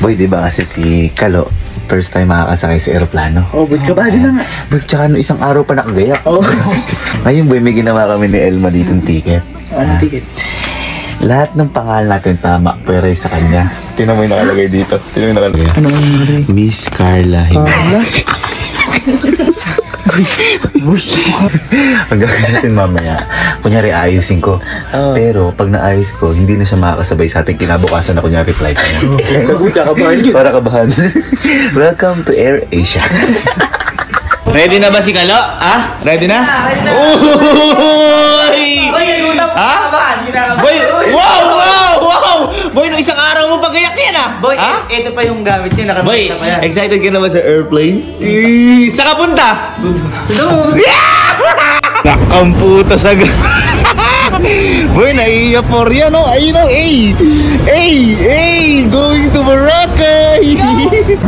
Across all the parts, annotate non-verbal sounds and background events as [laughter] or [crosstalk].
Boy, di ba kasi si Kalo, first time makakasakay sa aeroplano. Oh, ba't ka ba? Di na nga. Boy, tsaka no, isang araw pa nakagayak. Oh. [laughs] Ngayon, boy, may ginawa kami ni Elma dito ng ticket. Ano ticket? Lahat ng pangalan natin tama, pero sa kanya. Tinan mo yung nakalagay dito. Tinan mo yung nakalagay. Ano ang nangyari? Miss Carla [laughs] Jimenez. Ang gagawin natin mamaya, kunyari ayusin ko. Oo. Pero pag naayos ko, hindi na siya makakasabay sa ating kinabukasan na kunyari flight niya. [laughs] Kaguta ka ba? Para kabahan. [laughs] Welcome to Air Asia. [laughs] Ready na ba si Kalo? Ah? Ready na? Uy! Ha? Boy, wow! Boy, no isang araw mo pagayak yan ah! Boy, ha? ito pa yung gamit niya. Boy, pa yan. excited ka na ba sa airplane? Eh, Saan ka punta? Doon. [laughs] Nakang puta sa [laughs] Boy, naiiyak for yan, no? Ayun, no? Ay! Ay! Ay! Going to Boracay!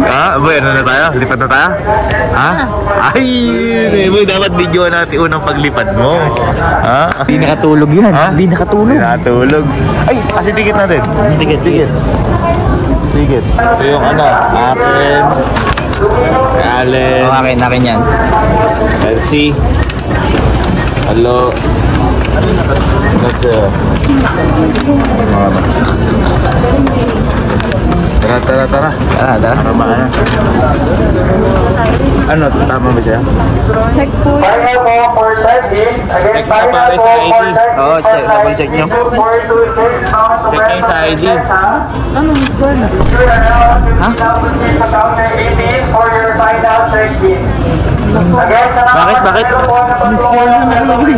ha? Boy, ano na tayo? Lipat na tayo? Ha? Ay! Boy, dapat video natin unang paglipad mo. Ha? Hindi nakatulog yan. Ha? Hindi nakatulog. Hindi nakatulog. Ay, kasi ticket natin. Ticket, ticket. Ticket. Ito yung ano, akin. Allen. Oh, akin, akin yan. Elsie. Hello. Uh, mga ba? Tara, tara, tara. Tara, tara. Tara ba? Ano, tama ba siya? Check po. Final call for check-in. Again, final pare sa ID. Oo, check. Double check nyo. 426 pounds to Check niyo sa ID. Ano, Miss Carla? Ha? counter 18 for your final check-in. Sa Bakit, bakit? Miss Carla nakalagay.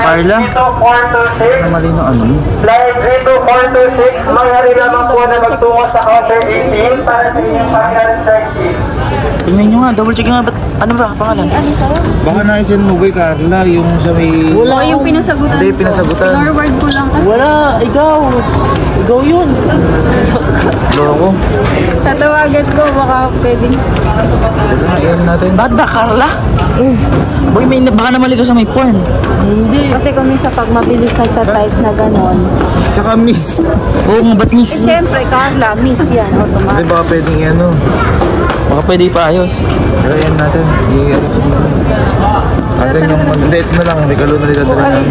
Carla? Flight 3246. Mali no ano. Flight 32426. Mangyari lamang po na magtungo sa counter 18 para sa inyong final check-in. Tingnan nyo nga, double check nga. Ba't, ano ba pangalan? Baka na-send mo ba Carla yung sa may... Wala yung pinasagutan Hindi, pinasagutan. Forward ko lang kasi. Wala, ikaw. Ikaw yun. [laughs] Loko. Tatawagan ko, baka pwedeng. Ba't ba, Carla? Boy, may, baka namali ka sa may porn. Hindi. Kasi kung minsan pag mabilis nagtatype na ganon. Tsaka miss. Oo nga, ba't Eh, miss? syempre, Carla, miss yan, automatic. baka pwedeng ano. Baka pwede pa ayos. Pero yan natin. I-ayos mo natin. Asan yung... Hindi, ito na lang. Regalo na rin natin namin.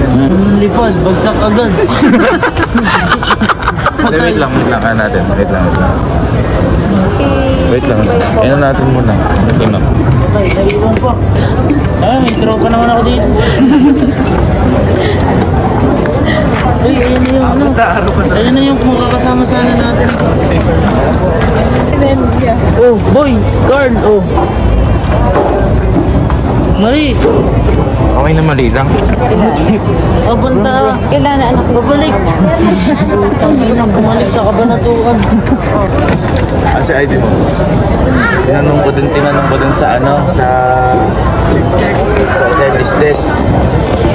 Lipad, bagsak agad. [laughs] Hindi, wait lang. Wait lang ka natin. Wait lang. Lang. Wait lang. Ano natin muna. Ito na. Ah, may tropa naman ako dito. Uy, ayan na yung ano. Ayan na yung makakasama sana natin. Oh, boy, Carl, oh. Mari, Okay na mali lang. oh, punta. Kailan na anak ko? Babalik. Tangin na bumalik sa kabanatuan. Kasi ID mo. Tinanong ko din, tinanong ko din sa ano, sa sa service desk.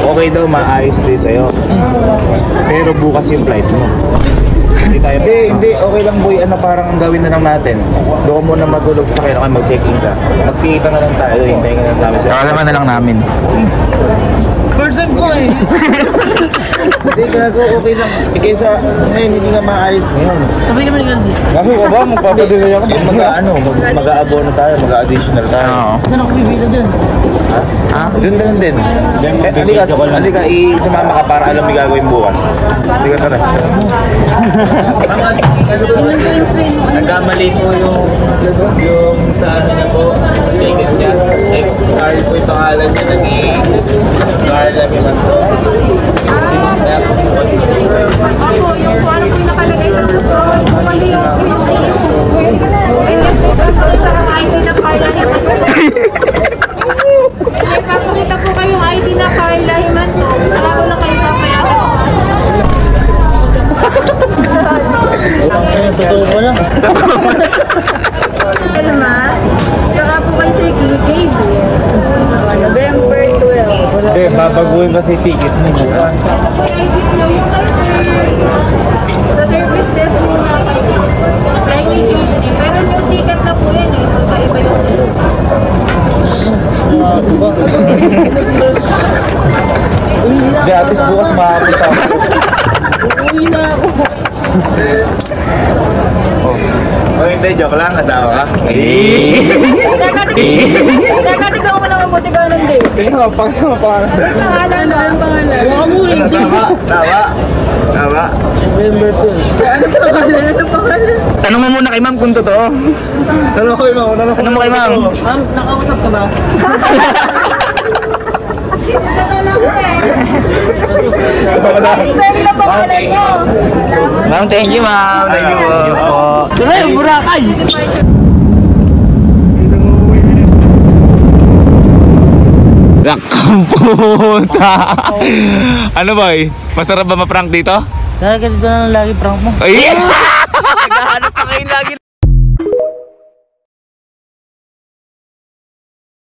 Okay daw, maayos din sa'yo. Pero bukas yung flight mo. Hindi tayo. Hindi, hindi. Okay lang boy. Ano parang ang gawin na lang natin. Doon muna matulog sa kayo mag-check-in ka. Magkikita na lang tayo. Hintayin ka na lang namin sa... Kakasama na lang namin. First time ko eh. Hindi, gago. Okay lang. Eh, kaysa ngayon, hindi nga maayos ngayon. Sabay naman ni Gansi. Gago ka ba? Magpapadali ako. [laughs] Mag-ano, mag-a-abono tayo, mag-a-additional tayo. Saan ako bibila dyan? Ha? Doon na lang din. Eh, halika, halika, isumama ka para alam yung gagawin bukas. Halika, tara. Ilan po yung friend mo? Ano? Nagkamali po yung yung sa ano niya po, ticket niya. Eh, Carl po yung pangalan niya, naging Carl lang yung manto. Kaya po yung nakalagay sa gusto. Mali yung yung Ay, nagpapakita ang ID na Carla Himan. Nagpapakita po kayong ID na Carla Himan. Alam ko lang kayo papayagan. Totoo pala. Ano ma? Saka po kay Sir Gabe. November 12. Hindi, babaguhin kasi ticket mo. Sa service desk muna kayo. Try may change name. Pero yung ticket na po yan eh. Magkaiba yung Hindi, at least bukas makapunta ako. Uwi na ako. Oh. Hindi, joke lang. Asawa ka. Gagatig ako naman buti ka nun din. Tingnan mo, pang pang Pangalan ba? Ang pangalan. Ano, tama? Tama? Tama? Tanong mo muna kay ma'am kung totoo. Tanong ko yung mga, Ano mo kay ma'am? Ma'am, nakausap ka ba? Eh. Pangalan mo. Ma'am, thank you ma'am. Thank you po. Tuloy, yung Nakamputa! [laughs] ano boy? Masarap ba ma-prank dito? Ka dito na lang lagi prank mo. Ay! [laughs]